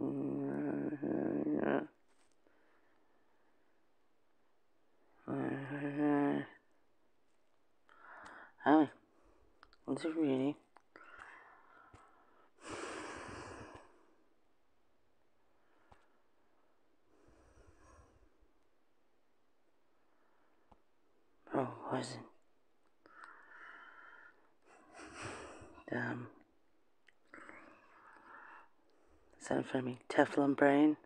Hi, what's is Rudy. Oh, wasn't. Damn. That for me? Teflon brain.